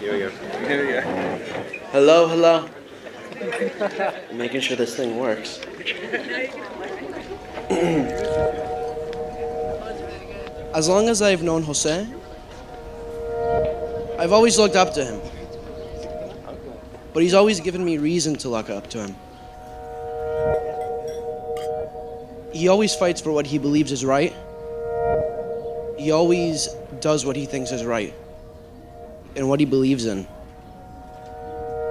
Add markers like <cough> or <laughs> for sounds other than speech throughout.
Here we go. Here we go. Hello, hello. <laughs> Making sure this thing works. <clears throat> as long as I've known Jose, I've always looked up to him. But he's always given me reason to look up to him. He always fights for what he believes is right. He always does what he thinks is right and what he believes in.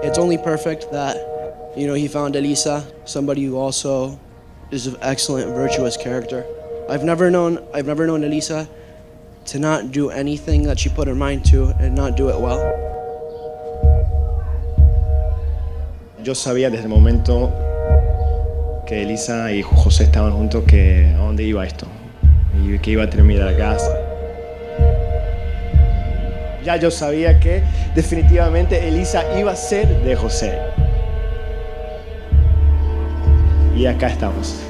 It's only perfect that, you know, he found Elisa, somebody who also is of excellent, virtuous character. I've never known, I've never known Elisa to not do anything that she put her mind to and not do it well. Yo sabía desde el momento que Elisa y José estaban juntos que a dónde iba esto y que iba a terminar acá. Ya yo sabía que definitivamente Elisa iba a ser de José. Y acá estamos.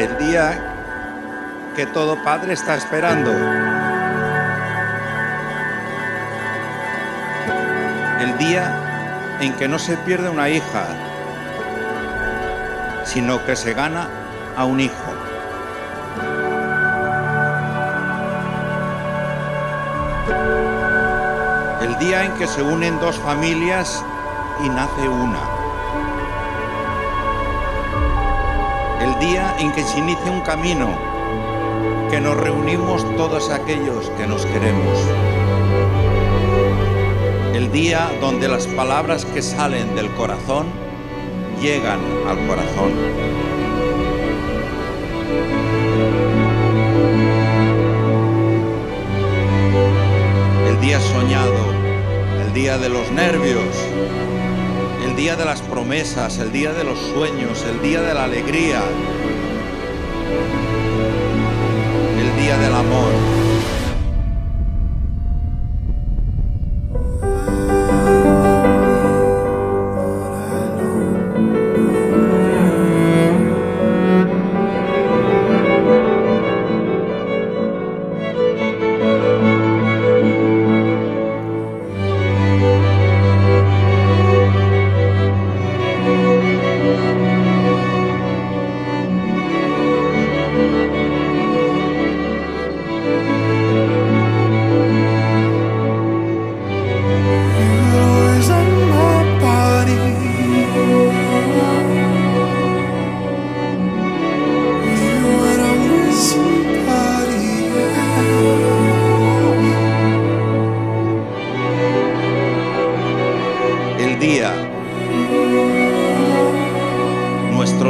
el día que todo padre está esperando. El día en que no se pierde una hija, sino que se gana a un hijo. El día en que se unen dos familias y nace una. el día en que se inicia un camino, que nos reunimos todos aquellos que nos queremos. El día donde las palabras que salen del corazón llegan al corazón. El día soñado, el día de los nervios, el día de las promesas, el día de los sueños, el día de la alegría,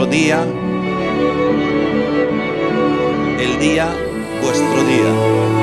día, el día, vuestro día.